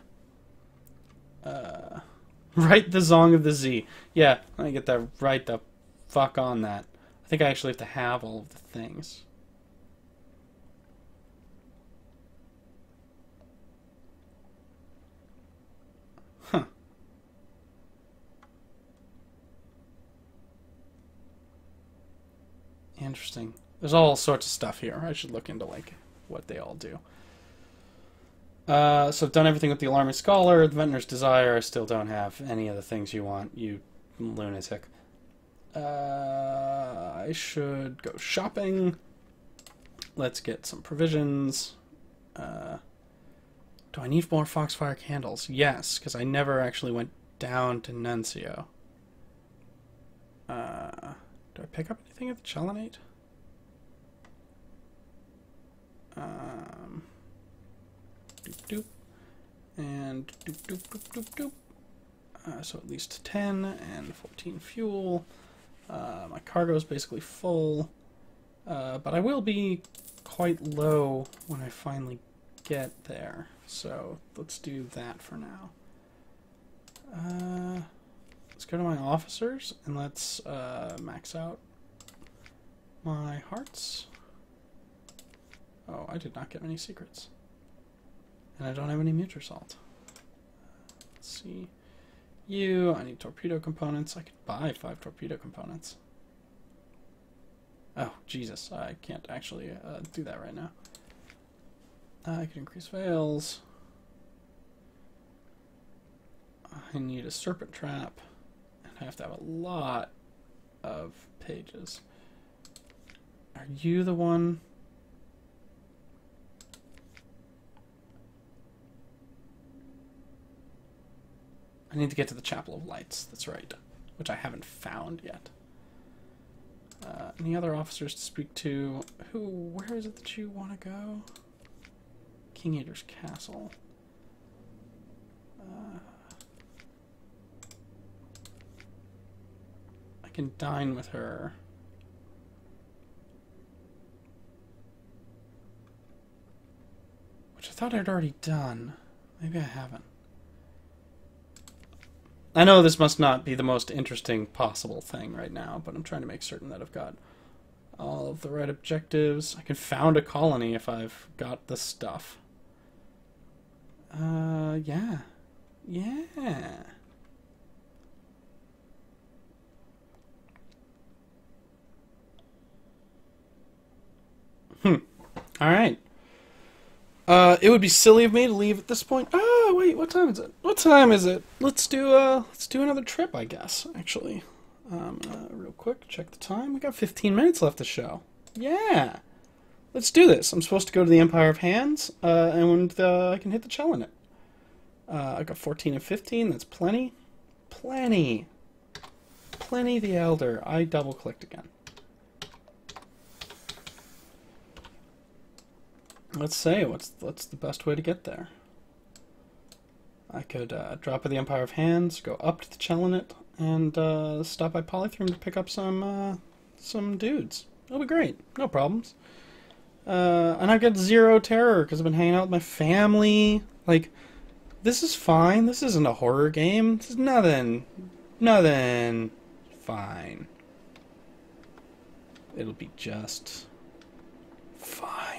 Uh, write the Song of the Zee. Yeah, let me get that right the fuck on that. I think I actually have to have all of the things. Huh. Interesting. There's all sorts of stuff here. I should look into like what they all do. Uh, so I've done everything with the Alarming Scholar, the Ventnor's Desire. I still don't have any of the things you want, you lunatic. Uh, I should go shopping. Let's get some provisions. Uh, do I need more Foxfire candles? Yes, because I never actually went down to Nuncio. Uh, do I pick up anything at the Chelonate? Um, doop doop, and doop doop doop doop doop. Uh, so at least 10 and 14 fuel. Uh, my cargo is basically full, uh, but I will be quite low when I finally get there. So let's do that for now. Let's go to my officers and let's uh, max out my hearts. Oh, I did not get many secrets. And I don't have any Mutersalt. Let's see. You, I need torpedo components. I could buy five torpedo components. Oh, Jesus. I can't actually uh, do that right now. I could increase veils. I need a serpent trap. I have to have a lot of pages. Are you the one? I need to get to the Chapel of Lights. That's right. Which I haven't found yet. Uh, any other officers to speak to? Who? Where is it that you want to go? King Eater's Castle. Uh, can dine with her. Which I thought I'd already done. Maybe I haven't. I know this must not be the most interesting possible thing right now, but I'm trying to make certain that I've got all of the right objectives. I can found a colony if I've got the stuff. Uh, yeah. Yeah. Hmm. All right. Uh, it would be silly of me to leave at this point. Oh, wait, what time is it? What time is it? Let's do uh, let's do another trip, I guess. Actually, um, uh, real quick, check the time. We got 15 minutes left to show. Yeah, let's do this. I'm supposed to go to the Empire of Hands, uh, and uh, I can hit the Chelonate. Uh, I got 14 and 15. That's plenty, plenty, plenty. The Elder. I double clicked again. Let's say what's what's the best way to get there. I could uh, drop at the Empire of Hands, go up to the Chelonate, and uh, stop by Polythreme to pick up some uh, some dudes. It'll be great, no problems. Uh, and I've got zero terror because I've been hanging out with my family. Like, this is fine. This isn't a horror game. This is nothing, nothing. Fine. It'll be just fine.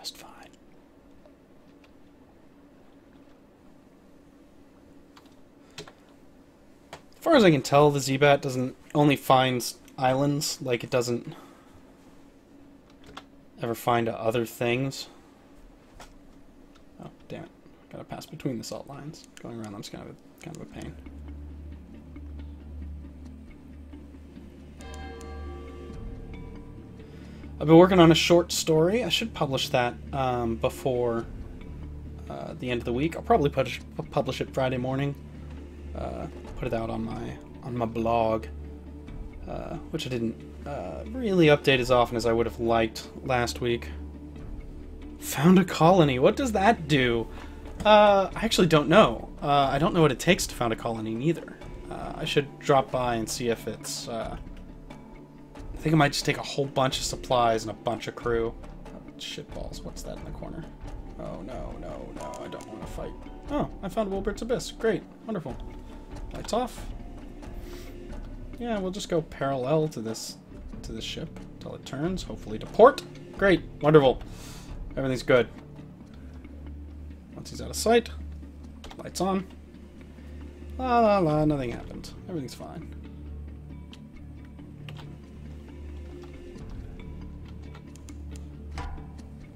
just fine. As far as I can tell, the zee-bat doesn't only finds islands, like it doesn't ever find other things. Oh, damn it. Gotta pass between the salt lines. Going around them's kind of a, kind of a pain. I've been working on a short story. I should publish that um, before uh, the end of the week. I'll probably publish, publish it Friday morning. Uh, put it out on my on my blog, uh, which I didn't uh, really update as often as I would have liked last week. Found a colony. What does that do? Uh, I actually don't know. Uh, I don't know what it takes to found a colony neither. I should drop by and see if it's I think I might just take a whole bunch of supplies and a bunch of crew. Oh, shitballs, what's that in the corner? Oh, no, no, no, I don't want to fight. Oh, I found Wilbert's Abyss. Great, wonderful. Lights off. Yeah, we'll just go parallel to this to this ship until it turns, hopefully to port. Great, wonderful. Everything's good. Once he's out of sight, lights on. La la la, nothing happened. Everything's fine.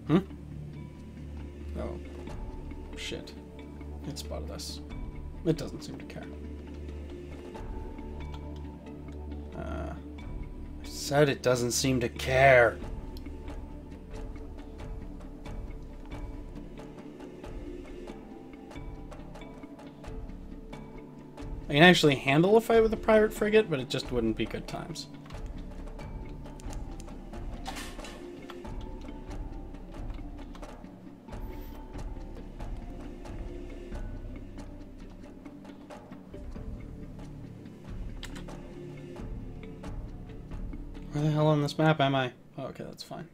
Hmm? Oh. Shit. It spotted us. It doesn't seem to care. Uh, I said it doesn't seem to care. I can actually handle a fight with a pirate frigate, but it just wouldn't be good times. On this map am I? Oh, okay, that's fine.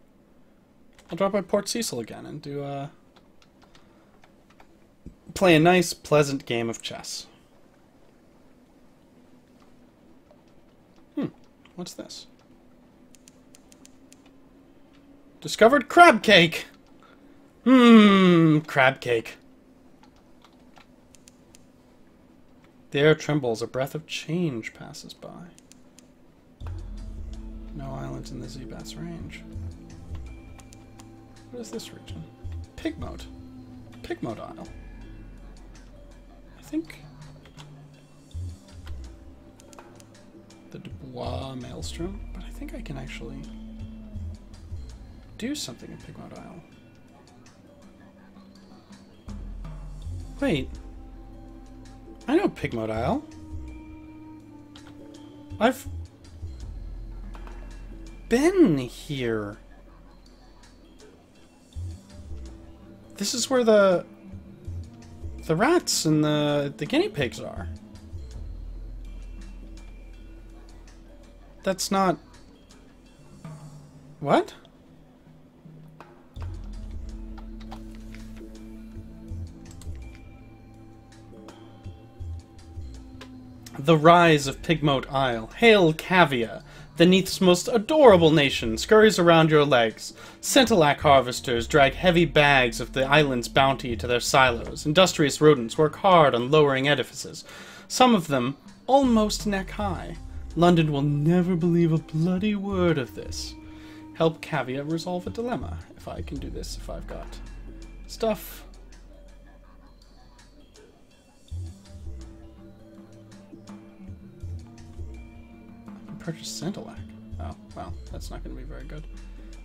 I'll drop by Port Cecil again and do a... Uh, play a nice, pleasant game of chess. Hmm, what's this? Discovered crab cake! Hmm, crab cake. The air trembles, a breath of change passes by. No islands in the zee-bat's range. What is this region? Pigmote. Pigmote Isle. I think... The Dubois Maelstrom, but I think I can actually do something in Pigmote Isle. Wait. I know Pigmote Isle. I've been here. This is where the the rats and the the guinea pigs are. That's not What? The Rise of Pigmote Isle. Hail Cavia! The Neath's most adorable nation scurries around your legs. Scintillack harvesters drag heavy bags of the island's bounty to their silos. Industrious rodents work hard on lowering edifices, some of them almost neck high. London will never believe a bloody word of this. Help Cavia resolve a dilemma. If I can do this, if I've got stuff. Purchase Scintillack. Oh, well, that's not going to be very good.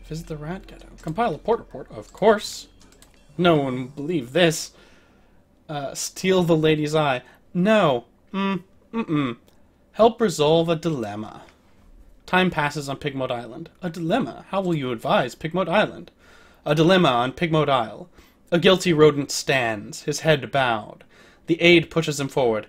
Visit the rat ghetto. Compile a port report, of course. No one will believe this. Uh, steal the lady's eye. No. Mm, mm-mm. Help resolve a dilemma. Time passes on Pigmote Island. A dilemma? How will you advise Pigmote Island? A dilemma on Pigmote Isle. A guilty rodent stands, his head bowed. The aide pushes him forward.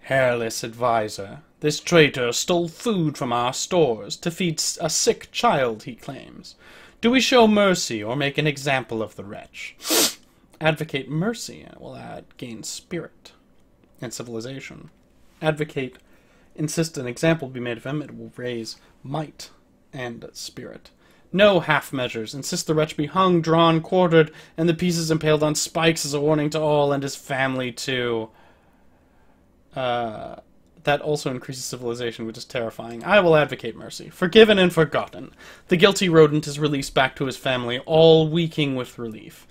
Hairless advisor, this traitor stole food from our stores to feed a sick child, he claims. Do we show mercy or make an example of the wretch? Advocate mercy and will add gain spirit and civilization. Advocate insist an example be made of him, it will raise might and spirit. No half measures. Insist the wretch be hung, drawn, quartered, and the pieces impaled on spikes as a warning to all and his family too. Uh, that also increases civilization, which is terrifying. I will advocate mercy. Forgiven and forgotten. The guilty rodent is released back to his family, all weaking with relief.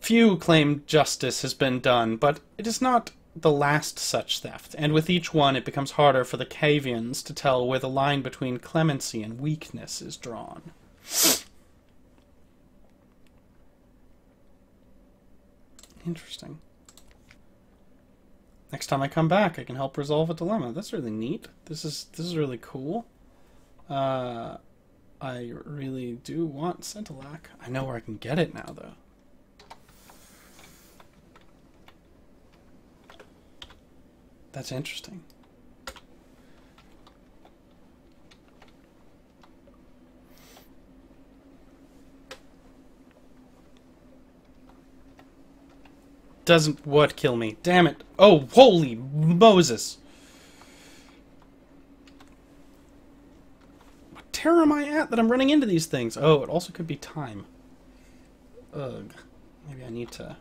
Few claim justice has been done, but it is not the last such theft, and with each one it becomes harder for the Cavians to tell where the line between clemency and weakness is drawn. Interesting. Next time I come back, I can help resolve a dilemma. That's really neat. This is this is really cool. Uh, I really do want Scintillack. I know where I can get it now, though. That's interesting. Doesn't what kill me? Damn it. Oh, holy Moses. What terror am I at that I'm running into these things? Oh, it also could be time. Ugh. Maybe I need to...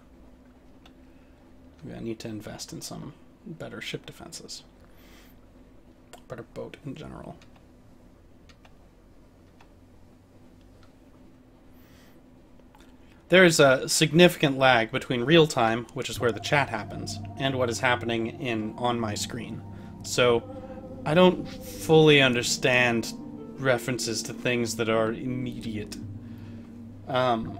Maybe I need to invest in some better ship defenses. Better boat in general. There is a significant lag between real time, which is where the chat happens, and what is happening in on my screen. So I don't fully understand references to things that are immediate. Um,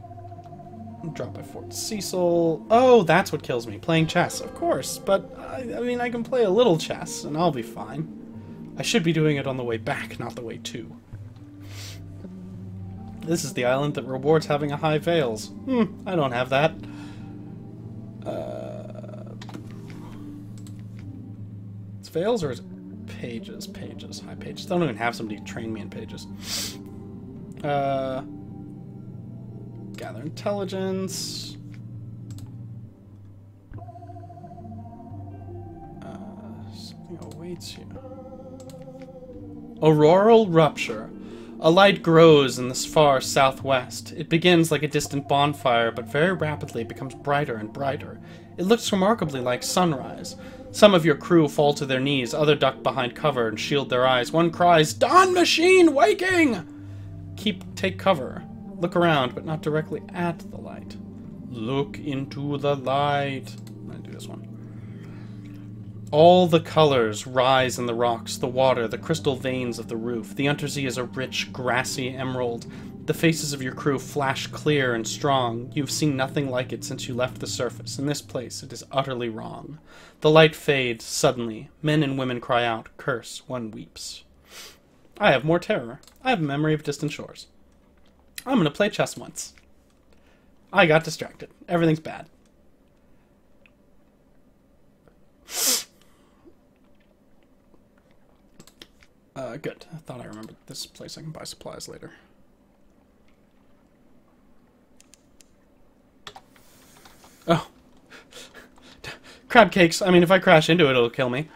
drop by Port Cecil. Oh, that's what kills me. Playing chess, of course. But, I, I mean, I can play a little chess, and I'll be fine. I should be doing it on the way back, not the way to. This is the island that rewards having a high Veils. Hmm, I don't have that. Uh, it's Veils or is it Pages? Pages. High Pages. I don't even have somebody to train me in Pages. Uh, gather intelligence. Uh, something awaits you. Auroral Rupture. A light grows in the far southwest. It begins like a distant bonfire, but very rapidly becomes brighter and brighter. It looks remarkably like sunrise. Some of your crew fall to their knees, other duck behind cover and shield their eyes. One cries, Dawn Machine waking! Keep take cover. Look around, but not directly at the light. Look into the light. Gonna do this one. All the colors rise in the rocks, the water, the crystal veins of the roof. The undersea is a rich, grassy emerald. The faces of your crew flash clear and strong. You've seen nothing like it since you left the surface. In this place, it is utterly wrong. The light fades suddenly. Men and women cry out, curse, one weeps. I have more terror. I have a memory of distant shores. I'm gonna play chess once. I got distracted. Everything's bad. Uh, good. I thought I remembered this place I can buy supplies later. Oh. Crab cakes. I mean, if I crash into it, it'll kill me.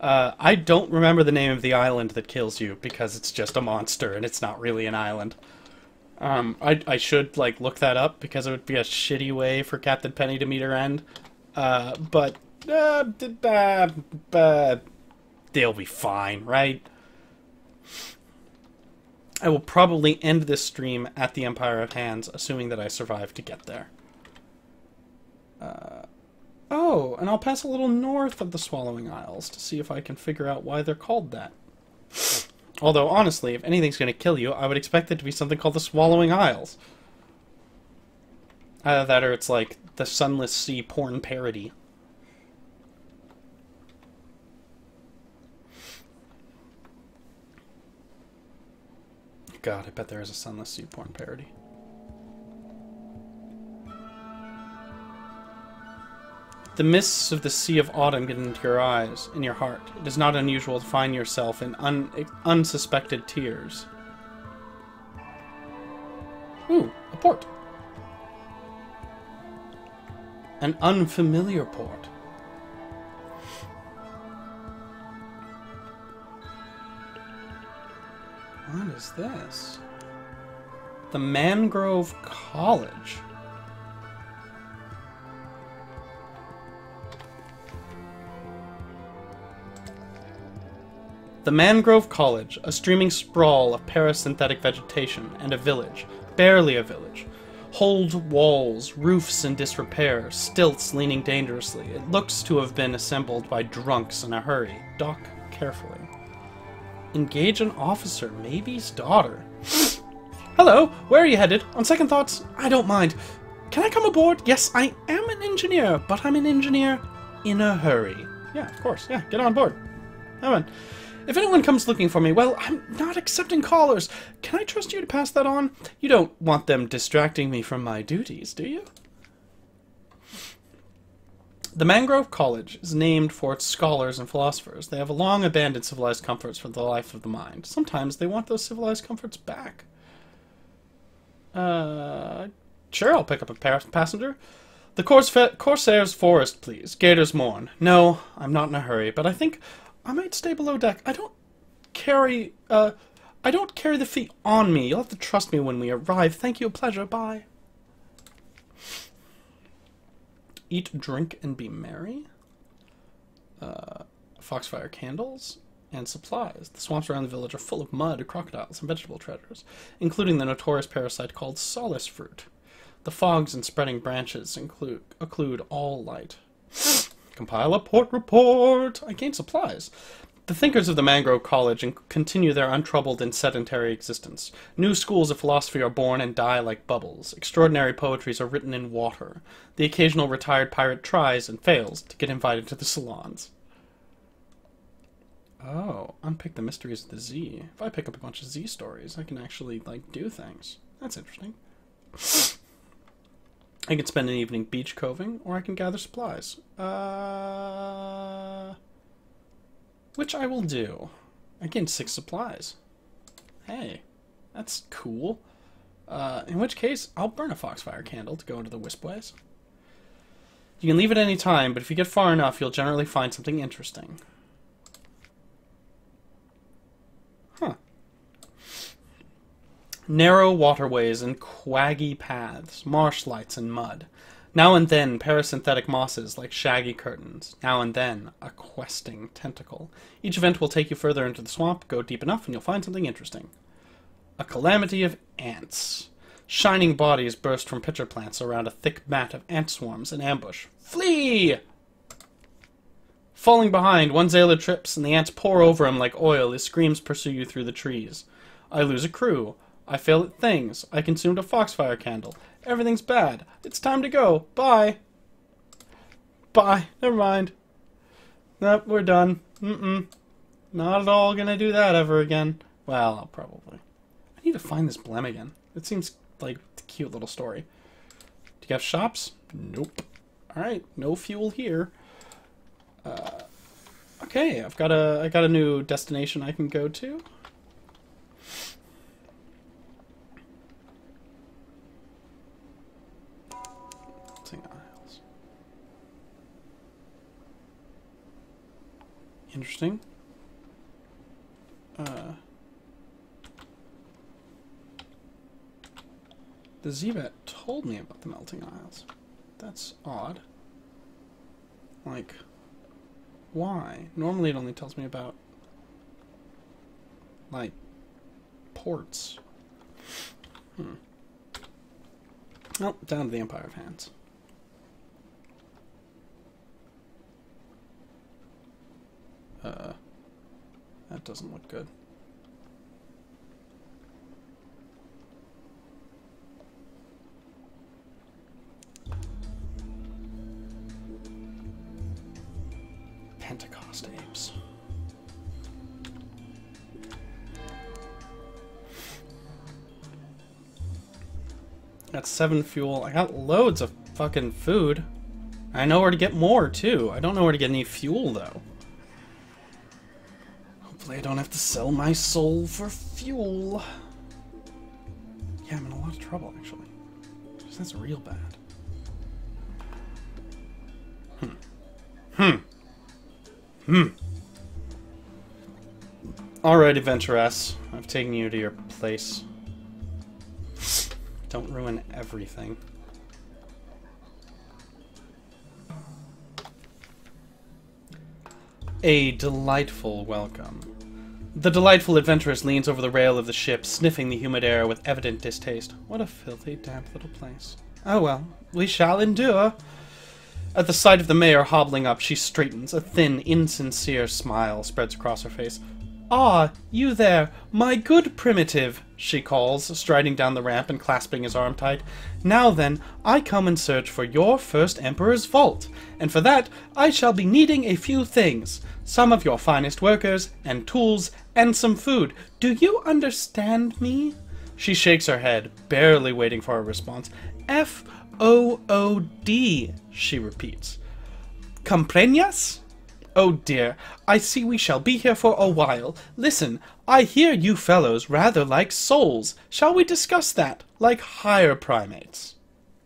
Uh, I don't remember the name of the island that kills you because it's just a monster and it's not really an island. Um, I, I should, like, look that up because it would be a shitty way for Captain Penny to meet her end. Uh, but, uh, uh, uh, they'll be fine, right? I will probably end this stream at the Empire of Hands, assuming that I survive to get there. Uh, oh, and I'll pass a little north of the Swallowing Isles to see if I can figure out why they're called that. Although, honestly, if anything's going to kill you, I would expect it to be something called the Swallowing Isles. Either that or it's like the Sunless Sea porn parody. God, I bet there is a Sunless Sea porn parody. The mists of the Sea of Autumn get into your eyes, in your heart. It is not unusual to find yourself in un unsuspected tears. Ooh, a port. An unfamiliar port. What is this? The Mangrove College. The Mangrove College, a streaming sprawl of parasynthetic vegetation, and a village, barely a village. Hold walls, roofs in disrepair, stilts leaning dangerously. It looks to have been assembled by drunks in a hurry. Dock carefully. Engage an officer, maybe's daughter. Hello, where are you headed? On second thoughts, I don't mind. Can I come aboard? Yes, I am an engineer, but I'm an engineer in a hurry. Yeah, of course. Yeah, get on board. Come on. If anyone comes looking for me, well, I'm not accepting callers. Can I trust you to pass that on? You don't want them distracting me from my duties, do you? The Mangrove College is named for its scholars and philosophers. They have long abandoned civilized comforts for the life of the mind. Sometimes they want those civilized comforts back. Uh, sure, I'll pick up a passenger. The Corsair's Forest, please. Gator's Morn. No, I'm not in a hurry, but I think I might stay below deck. I don't carry, uh, I don't carry the fee on me. You'll have to trust me when we arrive. Thank you, a pleasure. Bye. Eat, drink, and be merry. Uh, foxfire candles and supplies. The swamps around the village are full of mud, crocodiles, and vegetable treasures, including the notorious parasite called solace fruit. The fogs and spreading branches include occlude all light. Compile a port report. I gain supplies. The thinkers of the Mangrove College continue their untroubled and sedentary existence. New schools of philosophy are born and die like bubbles. Extraordinary poetries are written in water. The occasional retired pirate tries and fails to get invited to the salons. Oh, unpick the mysteries of the Zee. If I pick up a bunch of Zee stories, I can actually, like, do things. That's interesting. I can spend an evening beach coving, or I can gather supplies. Uh, which I will do. I six supplies. Hey, that's cool. Uh, in which case, I'll burn a foxfire candle to go into the wispways. You can leave at any time, but if you get far enough, you'll generally find something interesting. Huh. Narrow waterways and quaggy paths, marsh lights and mud. Now and then, parasynthetic mosses like shaggy curtains. Now and then, a questing tentacle. Each event will take you further into the swamp. Go deep enough and you'll find something interesting. A calamity of ants. Shining bodies burst from pitcher plants around a thick mat of ant swarms in ambush. Flee! Falling behind, one Zailor trips, and the ants pour over him like oil. His screams pursue you through the trees. I lose a crew. I fail at things. I consumed a foxfire candle. Everything's bad. It's time to go. Bye. Bye. Never mind. Nope, we're done. Mm-mm. Not at all gonna do that ever again. Well, I'll probably. I need to find this Blem again. It seems like a cute little story. Do you have shops? Nope. Alright, no fuel here. Uh, okay, I've got a I got a new destination I can go to. Interesting. Uh, the zee-bat told me about the melting isles. That's odd. Like, why? Normally it only tells me about, like, ports. Hmm. Well, down to the Empire of Hands. That doesn't look good. Pentecost apes. Got seven fuel. I got loads of fucking food. I know where to get more, too. I don't know where to get any fuel, though. Hopefully I don't have to sell my soul for fuel. Yeah, I'm in a lot of trouble, actually. That's real bad. Hmm. Hmm. Hmm. Alright, Adventuress. I've taken you to your place. Don't ruin everything. A delightful welcome. The delightful adventuress leans over the rail of the ship, sniffing the humid air with evident distaste. What a filthy, damp little place. Oh well, we shall endure. At the sight of the mayor hobbling up, she straightens. A thin, insincere smile spreads across her face. Ah, you there, my good primitive, she calls, striding down the ramp and clasping his arm tight. Now then, I come in search for your first Emperor's vault, and for that I shall be needing a few things some of your finest workers, and tools, and some food. Do you understand me? She shakes her head, barely waiting for a response. F O O D, she repeats. Compreñas? Oh dear, I see we shall be here for a while. Listen, I hear you fellows rather like souls. Shall we discuss that, like higher primates?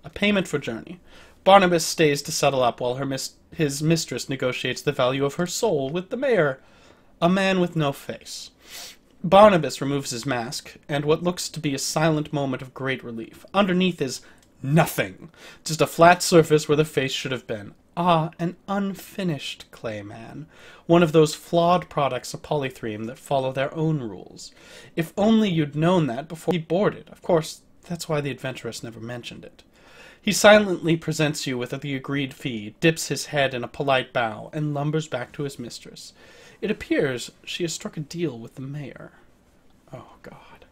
A payment for journey. Barnabas stays to settle up while her mis his mistress negotiates the value of her soul with the mayor. A man with no face. Barnabas removes his mask, and what looks to be a silent moment of great relief. Underneath is nothing. Just a flat surface where the face should have been. Ah, an unfinished clay man. One of those flawed products of Polythreme that follow their own rules. If only you'd known that before he boarded. Of course, that's why the adventuress never mentioned it. He silently presents you with the agreed fee, dips his head in a polite bow, and lumbers back to his mistress. It appears she has struck a deal with the mayor. Oh, God.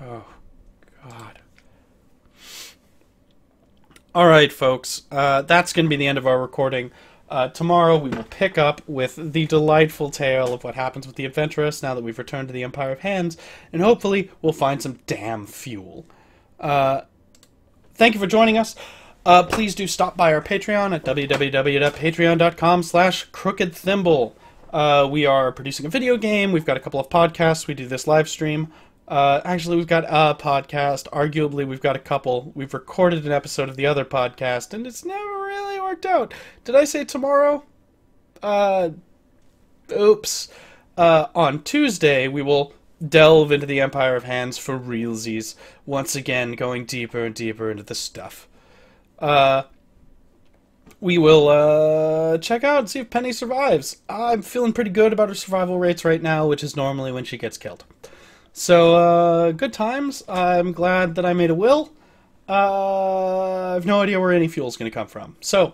Oh, God. All right, folks. Uh, that's going to be the end of our recording. Uh, tomorrow we will pick up with the delightful tale of what happens with the adventuress now that we've returned to the Empire of Hands, and hopefully we'll find some damn fuel. Uh, thank you for joining us. Uh, please do stop by our Patreon at www.patreon.com slash crookedthimble. Uh, we are producing a video game. We've got a couple of podcasts. We do this live stream. Uh, actually, we've got a podcast. Arguably, we've got a couple. We've recorded an episode of the other podcast, and it's never really worked out. Did I say tomorrow? Uh, oops. Uh, on Tuesday, we will delve into the Empire of Hands for realsies. Once again, going deeper and deeper into the stuff. Uh, we will uh, check out and see if Penny survives. I'm feeling pretty good about her survival rates right now, which is normally when she gets killed. So, uh, good times. I'm glad that I made a will. Uh, I have no idea where any fuel is going to come from. So,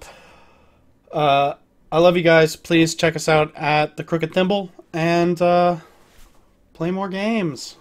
uh, I love you guys. Please check us out at the Crooked Thimble and uh, play more games.